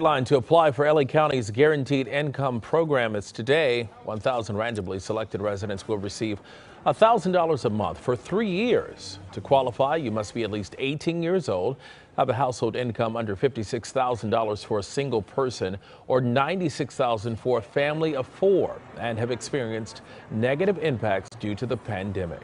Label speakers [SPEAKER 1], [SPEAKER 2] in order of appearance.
[SPEAKER 1] Line to apply for LA County's Guaranteed Income Program is today. 1,000 randomly selected residents will receive $1,000 a month for three years. To qualify, you must be at least 18 years old, have a household income under $56,000 for a single person or $96,000 for a family of four, and have experienced negative impacts due to the pandemic.